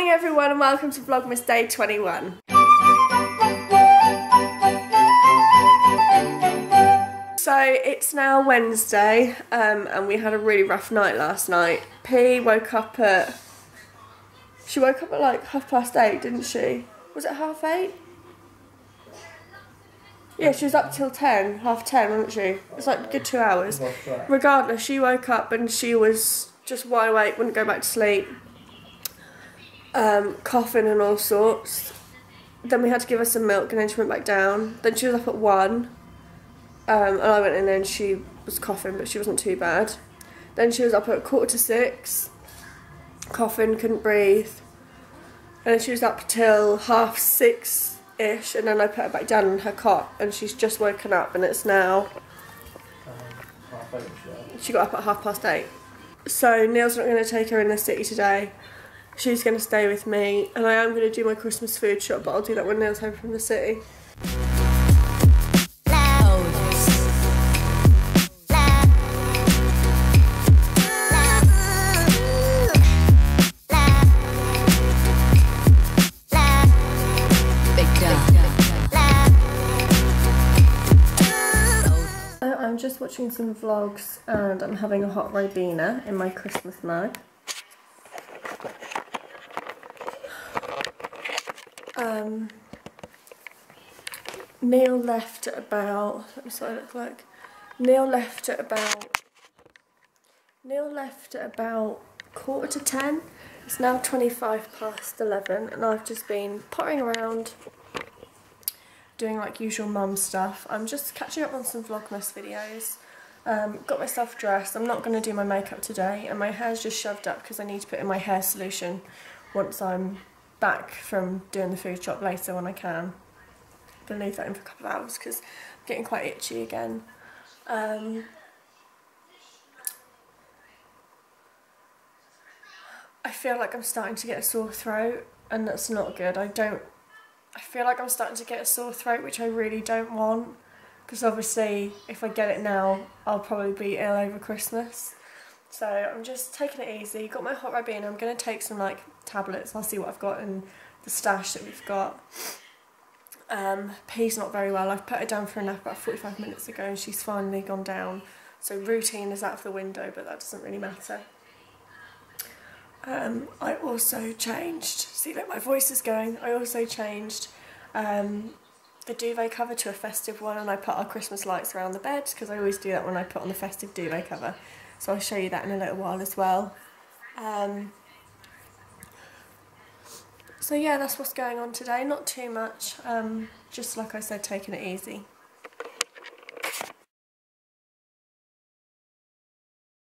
morning everyone and welcome to Vlogmas Day 21. So it's now Wednesday um, and we had a really rough night last night. P woke up at, she woke up at like half past eight didn't she? Was it half eight? Yeah, she was up till 10, half 10, wasn't she? It was like good two hours. Regardless, she woke up and she was just wide awake, wouldn't go back to sleep um, coughing and all sorts. Then we had to give her some milk and then she went back down. Then she was up at one. Um, and I went in and she was coughing but she wasn't too bad. Then she was up at quarter to six, coughing, couldn't breathe. And then she was up till half six ish and then I put her back down in her cot and she's just woken up and it's now she got up at half past eight. So Neil's not going to take her in the city today she's going to stay with me and I am going to do my Christmas food shop but I'll do that when Neil's home from the city. I'm just watching some vlogs and I'm having a hot Ribena in my Christmas mug. Um, Neil left at about, let me see what it looks like. Neil left at about, Neil left at about quarter to ten. It's now 25 past 11 and I've just been pottering around doing like usual mum stuff. I'm just catching up on some Vlogmas videos. Um, got myself dressed. I'm not going to do my makeup today and my hair's just shoved up because I need to put in my hair solution once I'm back from doing the food shop later when I can. I'm going to leave that in for a couple of hours because I'm getting quite itchy again. Um, I feel like I'm starting to get a sore throat and that's not good. I don't, I feel like I'm starting to get a sore throat which I really don't want because obviously if I get it now I'll probably be ill over Christmas. So I'm just taking it easy. Got my hot Ribena. I'm going to take some like tablets. I'll see what I've got in the stash that we've got. Um, P's not very well. I've put her down for a nap about 45 minutes ago and she's finally gone down. So routine is out of the window, but that doesn't really matter. Um, I also changed, see look my voice is going, I also changed um, the duvet cover to a festive one and I put our Christmas lights around the bed because I always do that when I put on the festive duvet cover. So I'll show you that in a little while as well. Um, so yeah, that's what's going on today. Not too much, um, just like I said, taking it easy.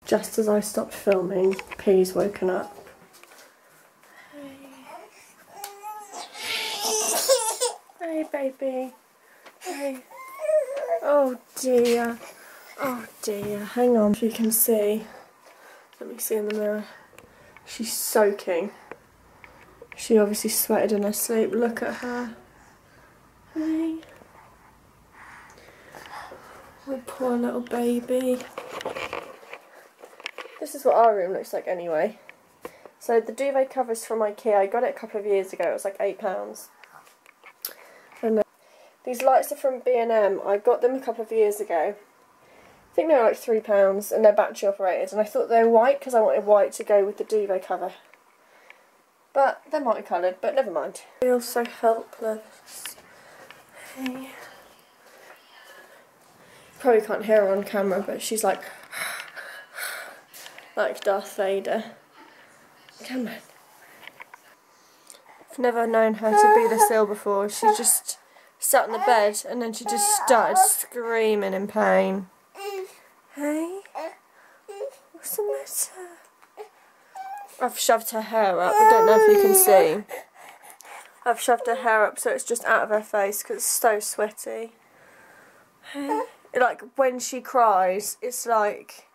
Just as I stopped filming, P's woken up. Hey. Hey, baby. Hey. Oh dear. Dear, hang on if you can see. Let me see in the mirror. She's soaking. She obviously sweated in her sleep. Look at her. Hey. My poor little baby. This is what our room looks like anyway. So the duvet covers from Ikea. I got it a couple of years ago. It was like £8. And uh, these lights are from B&M. I got them a couple of years ago. I think they're like £3 and they're battery operated and I thought they were white because I wanted white to go with the duvet cover. But they're multicoloured, but never mind. I feel so helpless. Hey. Probably can't hear her on camera, but she's like, like Darth Vader. Come on. I've never known her to be this ill before. She just sat on the bed and then she just started screaming in pain. Hey? What's the matter? I've shoved her hair up. I don't know if you can see. I've shoved her hair up so it's just out of her face because it's so sweaty. Hey? Like, when she cries, it's like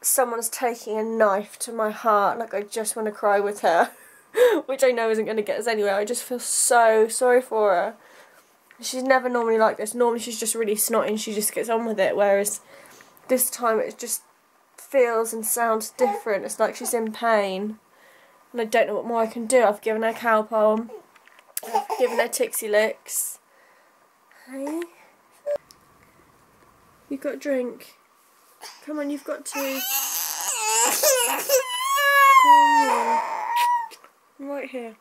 someone's taking a knife to my heart. Like, I just want to cry with her. Which I know isn't going to get us anywhere. I just feel so sorry for her. She's never normally like this. Normally she's just really snotty and she just gets on with it. Whereas this time it just feels and sounds different. It's like she's in pain. And I don't know what more I can do. I've given her Calpol. I've given her Tixylix. Hey? You've got a drink. Come on, you've got to. On. Right here.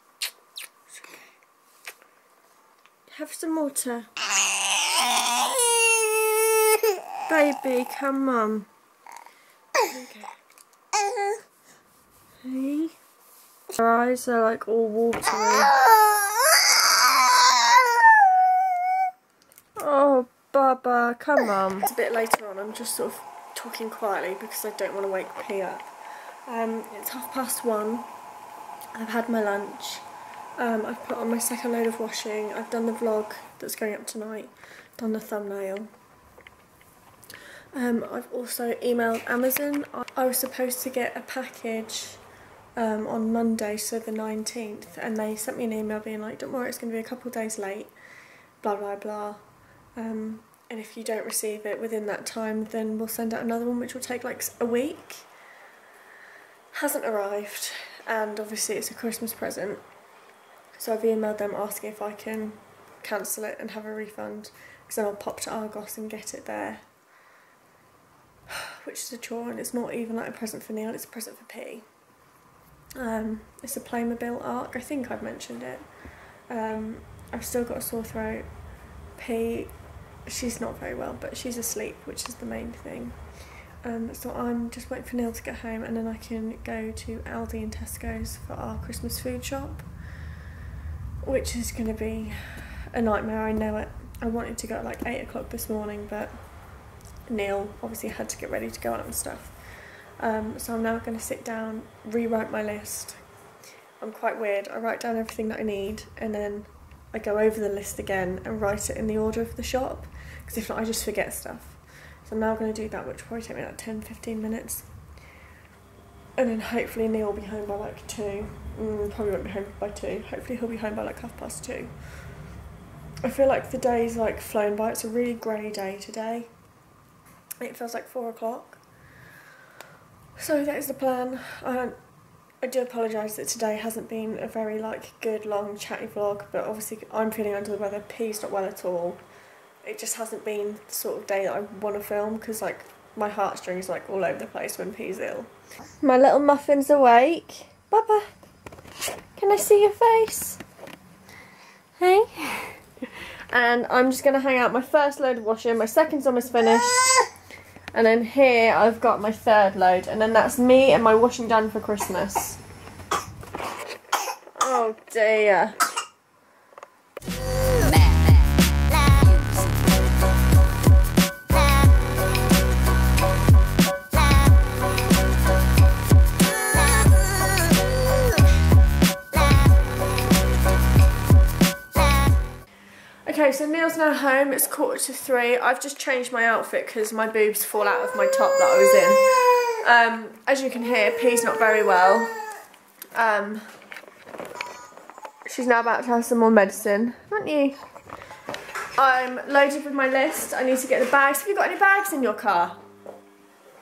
Have some water. Baby, come on. Okay. Hey. Her eyes are like all watery. Oh, Baba, come on. It's a bit later on. I'm just sort of talking quietly because I don't want to wake P up. Um, it's half past one. I've had my lunch. Um, I've put on my second load of washing. I've done the vlog that's going up tonight. Done the thumbnail. Um, I've also emailed Amazon. I was supposed to get a package um, on Monday, so the 19th, and they sent me an email being like, don't worry, it's going to be a couple days late, blah blah blah. Um, and if you don't receive it within that time, then we'll send out another one, which will take like a week. Hasn't arrived, and obviously it's a Christmas present. So I've emailed them asking if I can cancel it and have a refund, because then I'll pop to Argos and get it there which is a chore and it's not even like a present for Neil, it's a present for P. Um, it's a Playmobil Ark, I think I've mentioned it. Um, I've still got a sore throat. P, she's not very well, but she's asleep, which is the main thing. Um, so I'm just waiting for Neil to get home and then I can go to Aldi and Tesco's for our Christmas food shop, which is going to be a nightmare, I know it. I wanted to go at like 8 o'clock this morning, but Neil obviously had to get ready to go out and stuff. Um, so I'm now going to sit down, rewrite my list. I'm quite weird. I write down everything that I need and then I go over the list again and write it in the order of the shop because if not I just forget stuff. So I'm now going to do that which will probably take me like 10-15 minutes. And then hopefully Neil will be home by like 2. Mm, probably won't be home by 2. Hopefully he'll be home by like half past 2. I feel like the day's like flown by. It's a really grey day today. It feels like 4 o'clock. So that is the plan. I, I do apologise that today hasn't been a very like good long chatty vlog but obviously I'm feeling under the weather, P's not well at all. It just hasn't been the sort of day that I want to film because like my heartstrings like all over the place when P's ill. My little muffin's awake. Baba, can I see your face? Hey? And I'm just going to hang out my first load of washing, my second's almost finished. And then here I've got my third load. And then that's me and my washing done for Christmas. Oh dear. Neil's now home. It's quarter to three. I've just changed my outfit because my boobs fall out of my top that I was in. Um, as you can hear, P's not very well. Um, she's now about to have some more medicine, aren't you? I'm loaded with my list. I need to get the bags. Have you got any bags in your car?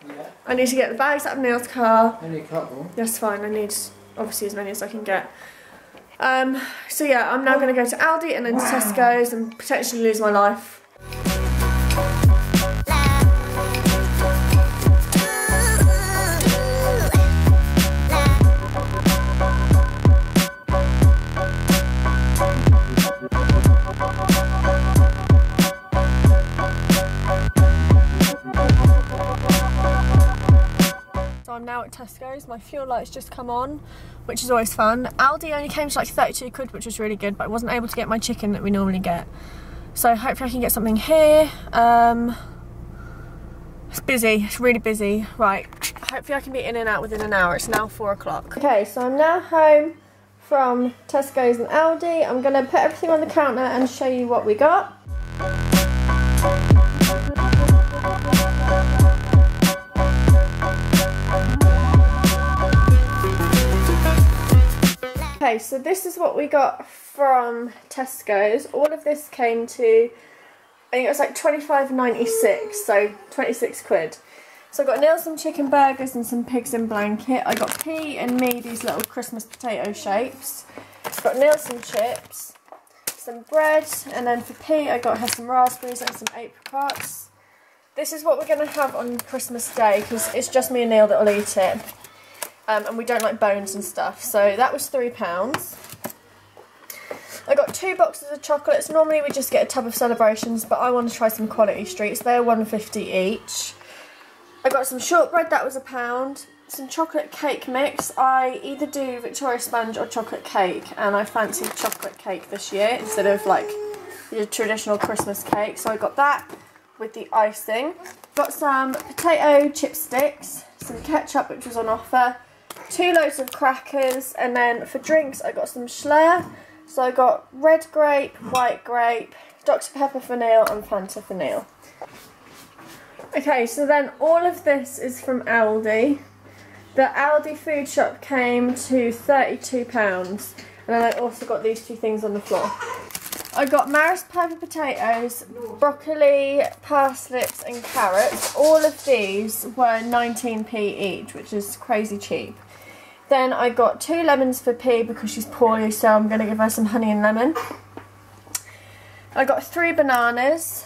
Yeah. I need to get the bags out of Neil's car. Only a couple. That's fine. I need obviously as many as I can get. Um, so yeah, I'm now going to go to Aldi and then to Tesco's and potentially lose my life. Now at Tesco's. My fuel light's just come on, which is always fun. Aldi only came to like 32 quid, which was really good, but I wasn't able to get my chicken that we normally get. So hopefully I can get something here. Um, it's busy, it's really busy. Right, hopefully I can be in and out within an hour. It's now four o'clock. Okay, so I'm now home from Tesco's and Aldi. I'm gonna put everything on the counter and show you what we got. So this is what we got from Tesco's. All of this came to, I think it was like 25.96, so 26 quid. So I got Neil some chicken burgers and some pigs in blanket. I got P and me these little Christmas potato shapes. Got Neil some chips, some bread, and then for P I got her some raspberries and some apricots. This is what we're going to have on Christmas Day because it's just me and Neil that will eat it. Um, and we don't like bones and stuff. So that was £3. I got two boxes of chocolates. Normally we just get a tub of celebrations, but I want to try some quality streets. They're 150 each. I got some shortbread, that was a pound. Some chocolate cake mix. I either do Victoria sponge or chocolate cake, and I fancied chocolate cake this year instead of like your traditional Christmas cake. So I got that with the icing. Got some potato chip sticks, some ketchup which was on offer, two loads of crackers, and then for drinks I got some Shloer. So I got red grape, white grape, Dr Pepper for Neil and Fanta for Neil. Okay, so then all of this is from Aldi. The Aldi food shop came to £32 and then I also got these two things on the floor. I got Maris Piper potatoes, broccoli, parsnips and carrots. All of these were 19p each, which is crazy cheap. Then I got two lemons for P because she's poorly, so I'm going to give her some honey and lemon. I got three bananas.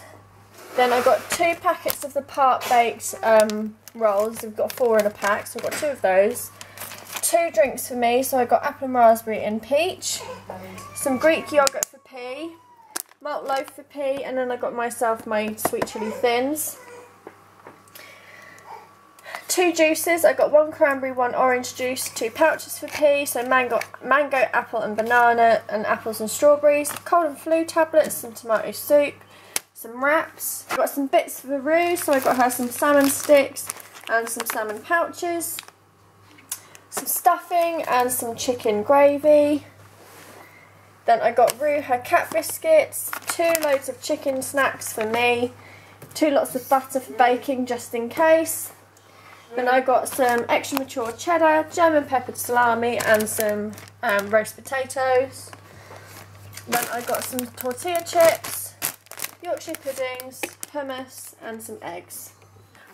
Then I got two packets of the part-baked um, rolls. We've got four in a pack, so I've got two of those. Two drinks for me, so I got apple and raspberry and peach. Some Greek yogurt for P. Malt loaf for P, and then I got myself my sweet chilli thins two juices. I got one cranberry, one orange juice, two pouches for P, so mango, mango, apple and banana, and apples and strawberries. Cold and flu tablets, some tomato soup, some wraps. I got some bits for Roo, so I got her some salmon sticks and some salmon pouches. Some stuffing and some chicken gravy. Then I got Roo her cat biscuits, two loads of chicken snacks for me, two lots of butter for baking just in case, then I got some extra mature cheddar, German peppered salami and some um, roast potatoes. Then I got some tortilla chips, Yorkshire puddings, hummus and some eggs.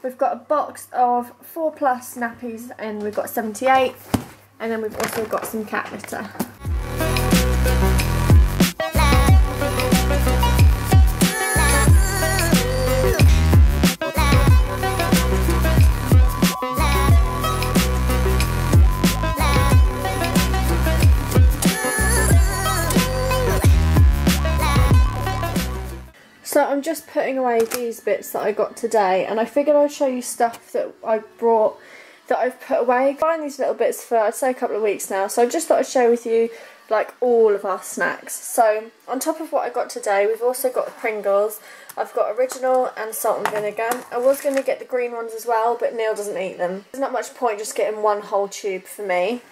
We've got a box of 4 plus nappies and we've got 78 and then we've also got some cat litter. I'm just putting away these bits that I got today and I figured I'd show you stuff that I brought that I've put away. I've buying these little bits for I'd say a couple of weeks now so I just thought I'd share with you like all of our snacks. So on top of what I got today we've also got Pringles. I've got original and salt and vinegar. I was going to get the green ones as well but Neil doesn't eat them. There's not much point just getting one whole tube for me.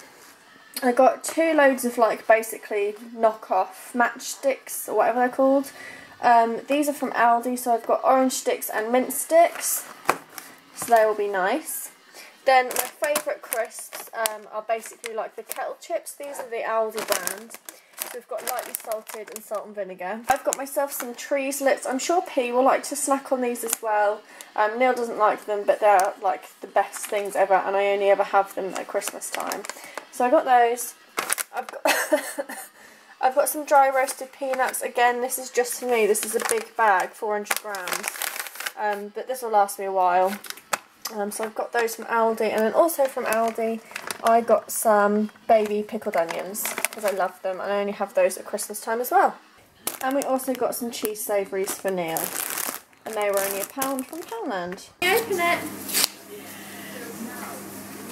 I got two loads of like basically knockoff matchsticks or whatever they're called. Um, these are from Aldi, so I've got orange sticks and mint sticks, so they will be nice. Then my favourite crisps um, are basically like the kettle chips. These are the Aldi brand. So we've got lightly salted and salt and vinegar. I've got myself some trees lips. I'm sure P will like to snack on these as well. Um, Neil doesn't like them, but they're like the best things ever, and I only ever have them at Christmas time. So I got those. I've got I've got some dry roasted peanuts. Again, this is just for me. This is a big bag, 400 grams. Um, but this will last me a while. Um, so I've got those from Aldi. And then also from Aldi, I got some baby pickled onions. Because I love them. And I only have those at Christmas time as well. And we also got some cheese savouries for Neil. And they were only a pound from Poundland. Open it.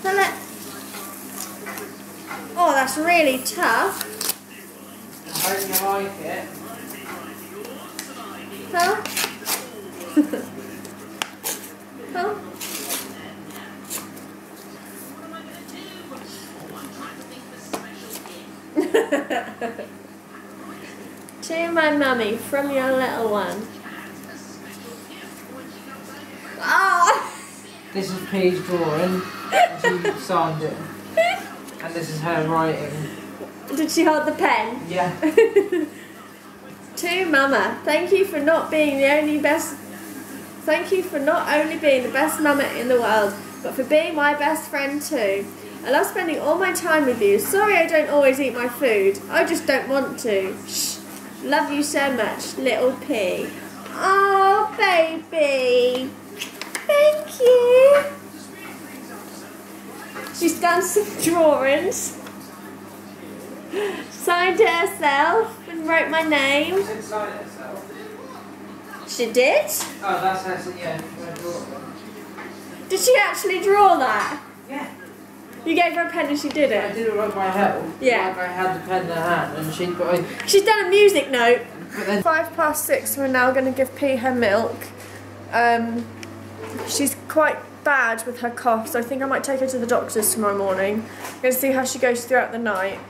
Pull it. Oh, that's really tough hope you like it. Huh? huh? to my mummy from your little one. Ah! This is P's drawing. she signed it. And this is her writing. Did she hold the pen? Yeah. to Mama, thank you for not being the only best Thank you for not only being the best mama in the world, but for being my best friend too. I love spending all my time with you. Sorry I don't always eat my food. I just don't want to. Shh. Love you so much, little P. Oh, baby. Thank you. She's done some drawings. Signed it herself and wrote my name. didn't sign it herself. She did? Oh, that's her, yeah. Did she actually draw that? Yeah. You gave her a pen and she did it? I did it with my help. Yeah. Like I had the pen in her hand and she, but I, She's done a music note. Five past six, we're now going to give P her milk. Um, she's quite bad with her cough, so I think I might take her to the doctor's tomorrow morning. I'm going to see how she goes throughout the night.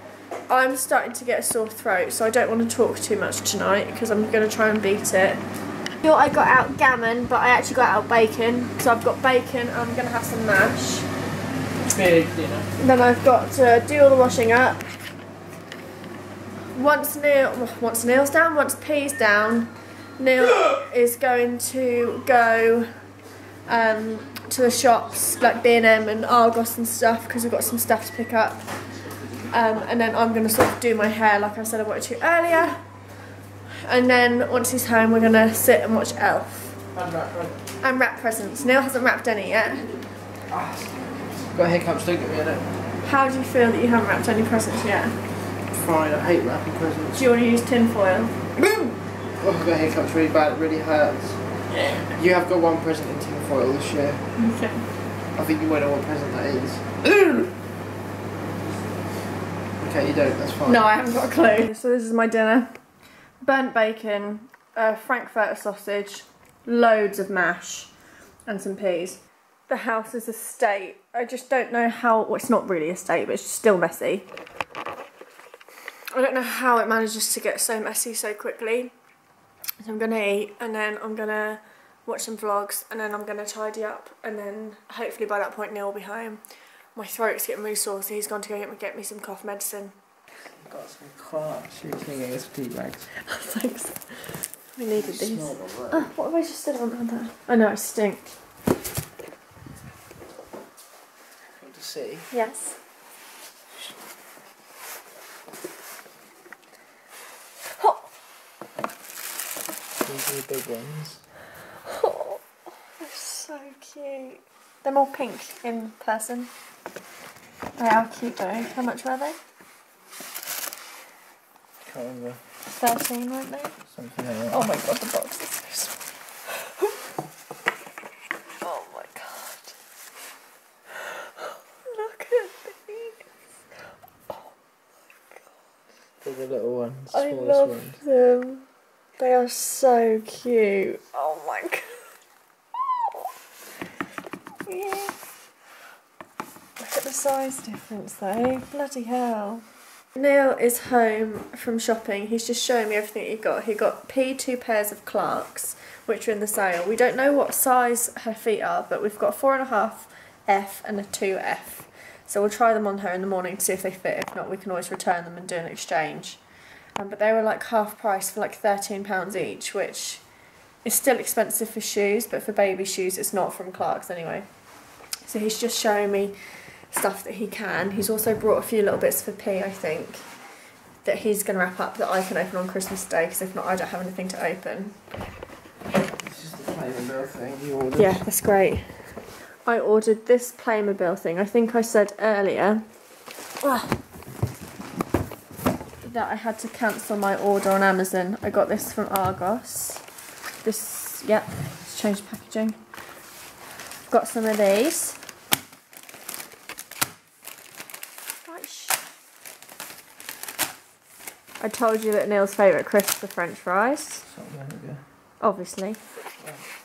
I'm starting to get a sore throat, so I don't want to talk too much tonight because I'm going to try and beat it. Thought I got out gammon, but I actually got out bacon. So I've got bacon I'm going to have some mash. big dinner. Then I've got to do all the washing up. Once Neil, once Neil's down, once P's down, Neil is going to go um, to the shops like B&M and Argos and stuff because we've got some stuff to pick up. Um, and then I'm going to sort of do my hair like I said I wanted to earlier. And then once he's home, we're going to sit and watch Elf And right, right. and wrap presents. Neil hasn't wrapped any yet. Got hiccups, don't get me in it. How do you feel that you haven't wrapped any presents yet? Fine, I hate wrapping presents. Do you want to use tin foil? Oh, I've got hiccups really bad, it really hurts. You have got one present in tin foil this year. Okay. I think you won't know what present that is. okay, you don't, that's fine. No, I haven't got a clue. So this is my dinner. Burnt bacon, uh, frankfurter sausage, loads of mash, and some peas. The house is a state. I just don't know how, well it's not really a state, but it's still messy. I don't know how it manages to get so messy so quickly. So I'm gonna eat and then I'm gonna watch some vlogs and then I'm gonna tidy up and then hopefully by that point Neil will be home. My throat's getting really sore so he's gone to go get me, get me some cough medicine. got some class shooting ASP bags. Thanks. We needed these. Smell of that. Oh, what have I just said on that? I know, I stink. Want to see? Yes. These are the big ones. oh, they're so cute. They're more pink in person. They are cute though. How much were they? Can't remember. 13, weren't they? Something like that. Oh my god, the box is so small. oh my god. Look at these. Oh They're the little ones. I smallest love ones. them. They are so cute. Oh my god. Yeah. The size difference though. Bloody hell. Neil is home from shopping. He's just showing me everything he got. He got P two pairs of Clarks, which are in the sale. We don't know what size her feet are, but we've got a four and a half F and a two F. So we'll try them on her in the morning to see if they fit. If not, we can always return them and do an exchange. Um, but they were like half price for like thirteen pounds each, which is still expensive for shoes, but for baby shoes, it's not from Clark's anyway. So he's just showing me stuff that he can. He's also brought a few little bits for P, I think, that he's going to wrap up that I can open on Christmas Day, because if not, I don't have anything to open. This is the Playmobil thing you ordered. Yeah, that's great. I ordered this Playmobil thing. I think I said earlier ah, that I had to cancel my order on Amazon. I got this from Argos. This, yep, it's changed packaging. Got some of these. Right, sh- I told you that Neil's favourite crisps are French fries, like that. obviously.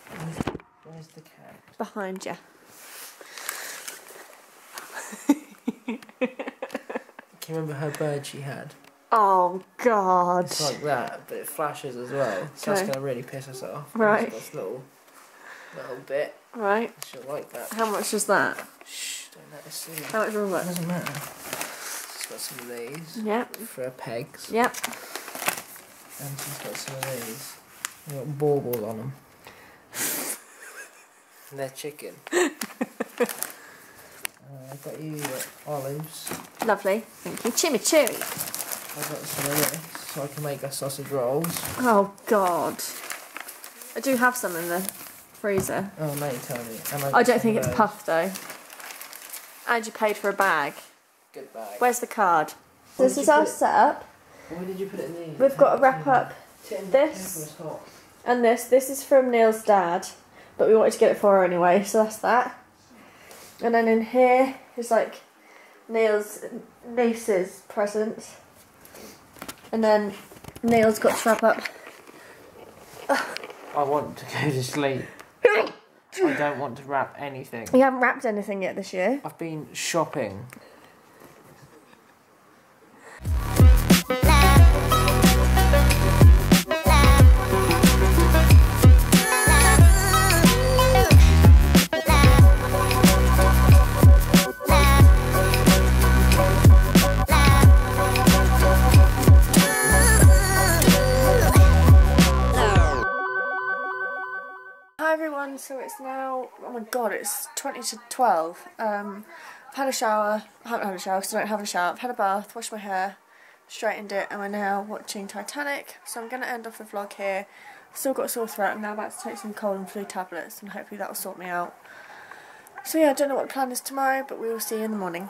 Where's, where's the cat? Behind you. Can you remember her bird she had? Oh God. It's like that, but it flashes as well. So that's gonna really piss us off. Right. This little, little bit. Right. She'll like that. How much is that? Shh, don't let her see. How much was It that? doesn't matter. She's got some of these Yep. for her pegs, Yep. and she's got some of these. They've got baubles on them. And they're chicken. uh, I've got you uh, olives. Lovely, thank you. Chimichurri. I've got some of this so I can make our sausage rolls. Oh God. I do have some in the freezer. Oh, no, you tell me. I don't think it's puff though. And you paid for a bag. Good bag. Where's the card? Where This is you our put setup. Where did you put it in these? We've got to wrap up this. careful, it's hot. and this. This is from Neil's dad, but we wanted to get it for her anyway, so that's that. And then in here is like Neil's niece's presents. And then Neil's got to wrap up. I want to go to sleep. I don't want to wrap anything. We haven't wrapped anything yet this year. I've been shopping. So it's now, oh my god, it's 20 to 12. Um, I've had a shower, I haven't had a shower because I don't have a shower. I've had a bath, washed my hair, straightened it, and we're now watching Titanic. So I'm going to end off the vlog here. I've still got a sore throat, I'm now about to take some cold and flu tablets, and hopefully that will sort me out. So yeah, I don't know what the plan is tomorrow, but we will see you in the morning.